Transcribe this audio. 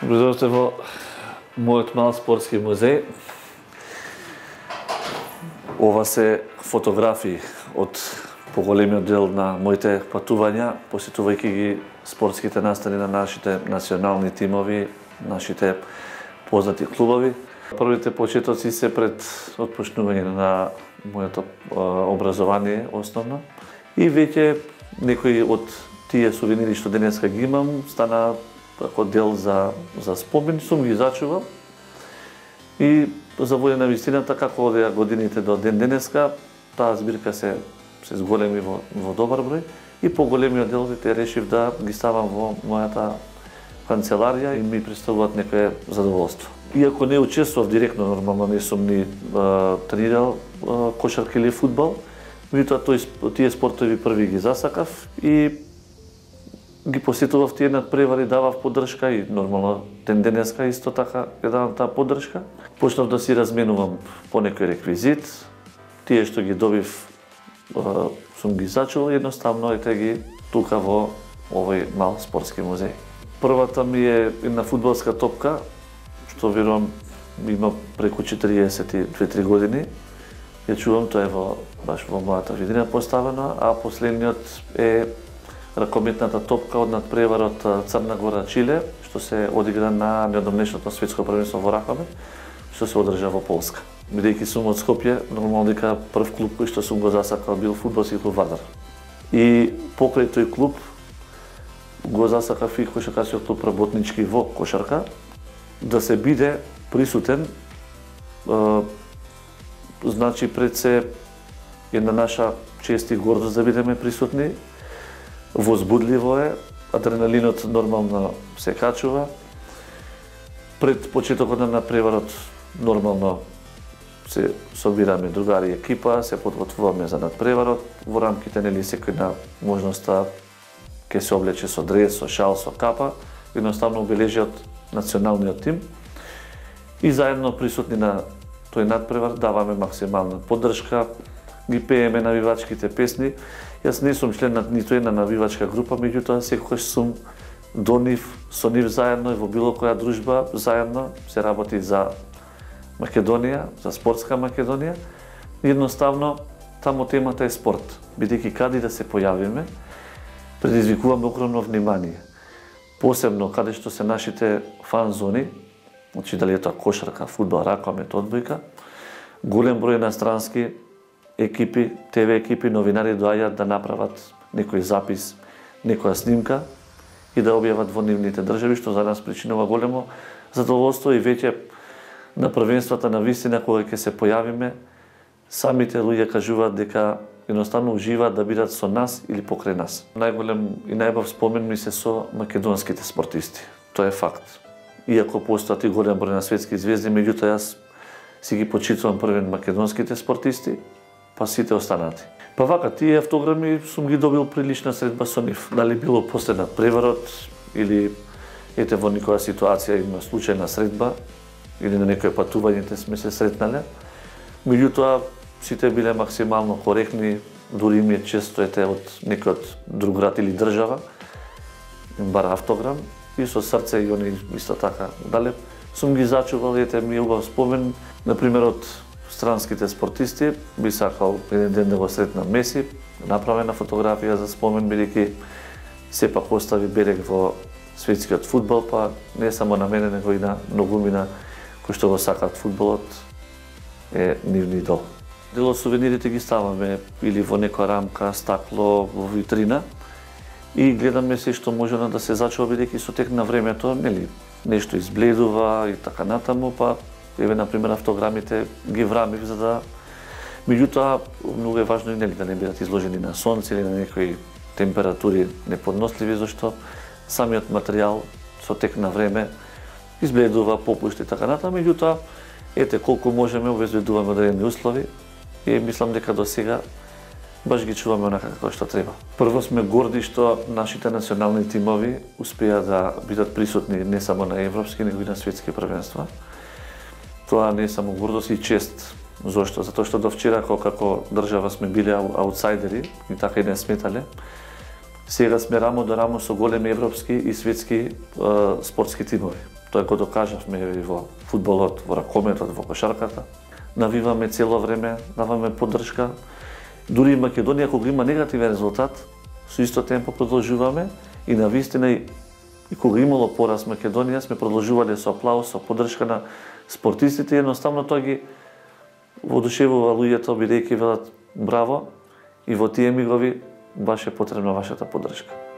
Добре во мојот мал спортски музеј. Ова се фотографии од поголемиот дел на моите патувања, посетувајќи ги спортските настани на нашите национални тимови, нашите познати клубови. Првите почетоци се пред отпочнување на моето образование основно. И веќе некои од тие сувенири што денеска ги имам стана како дел за, за спомен, сум ги зачувал. И за волја на вистината, како одеа годините до ден денеска, таа збирка се, се зголеми во, во добар број и по големиот дел те решив да ги ставам во мојата канцеларија и ми представуваат некое задоволство. Иако не учествував директно, нормално не сум ни а, тренирал а, кошарка или фудбал, меѓутоа тој тие спортови први ги засакав и ги посетував тие надпревари, давав поддршка и нормално ден денеска исто така ја давам таа поддршка. Почнав да си разменувам по некој реквизит, тие што ги добив сум ги зачул едноставно и те ги тука во овој мал спортски музеј. Првата ми е една фудбалска топка, што верувам има преку 42-3 години. Ја чувам, тоа е во, баш во мојата видина поставено, а последниот е ракометната топка од надпреварот Црна Гора Чиле, што се одигра на неодомнешното светско првенство во ракомет, што се одржа во Полска. Бидејќи сум од Скопје, нормално дека прв клуб кој што сум го засакал бил фудбалски клуб Вардар. И покрај тој клуб го засакав и кошаркарскиот клуб работнички во кошарка, да се биде присутен, е, значи пред се една наша чест и гордост да бидеме присутни возбудливо е, адреналинот нормално се качува. Пред почетокот на надпреварот нормално се собираме другари екипа, се подготвуваме за надпреварот, во рамките нели секој на можноста ќе се облече со дрес, со шал, со капа, едноставно обележиот националниот тим. И заедно присутни на тој надпревар даваме максимална поддршка, ги пееме навивачките песни Јас не сум член на ниту една навивачка група, меѓутоа секогаш сум до нив, со нив заедно и во било која дружба заедно се работи за Македонија, за спортска Македонија. Едноставно, таму темата е спорт. Бидејќи каде да се појавиме, предизвикуваме огромно внимание. Посебно каде што се нашите фан зони, значи дали е тоа кошарка, фудбал, ракомет, одбојка, голем број инострански екипи, ТВ екипи, новинари доаѓаат да направат некој запис, некоја снимка и да објават во нивните држави, што за нас причинува големо задоволство и веќе на првенствата на вистина кога ќе се појавиме, самите луѓе кажуваат дека едноставно уживаат да бидат со нас или покрај нас. Најголем и најбав спомен ми се со македонските спортисти. Тоа е факт. Иако постојат и голем број на светски звезди, меѓутоа јас си ги почитувам првен македонските спортисти, па сите останати. Па вака, тие автограми сум ги добил прилична средба со нив. Дали било после на преварот или ете во некоја ситуација има случајна средба или на некој патување сме се сретнале. Меѓутоа, сите биле максимално коректни, дури ми е често ете од некој од друг град или држава, им бара автограм, и со срце и они исто така. Дале, сум ги зачувал, ете ми е убав спомен, например, од странските спортисти, би сакал еден ден да го сретнам Меси, направена фотографија за спомен, бидејќи сепак остави берег во светскиот фудбал, па не само на мене, него и на многумина кои што го сакаат фудбалот, е нивни идол. Дел од сувенирите ги ставаме или во некоја рамка, стакло, во витрина и гледаме се што може да се зачува бидејќи со тек на времето, нели, нешто избледува и така натаму, па еве на пример автограмите ги врамив за да меѓутоа многу е важно и нели да не бидат изложени на сонце или на некои температури неподносливи зашто самиот материјал со тек на време избледува, попушти така натаму, меѓутоа ете колку можеме обезбедуваме одредени услови и мислам дека до сега баш ги чуваме онака како што треба. Прво сме горди што нашите национални тимови успеа да бидат присутни не само на европски, него и на светски првенства Тоа не е само гордост и чест. Зошто? Затоа што до вчера како држава сме биле аутсайдери и така и не сметале. Сега сме рамо до рамо со големи европски и светски е, спортски тимови. Тоа го докажавме и во фудбалот, во ракометот, во кошарката. Навиваме цело време, даваме поддршка. Дури и Македонија кога има негативен резултат, со исто темпо продолжуваме и на вистина и, и кога имало пораз Македонија сме продолжувале со аплауз, со поддршка на спортистите, едноставно тоа ги воодушевува луѓето бидејќи велат браво и во тие мигови баш е потребна вашата поддршка.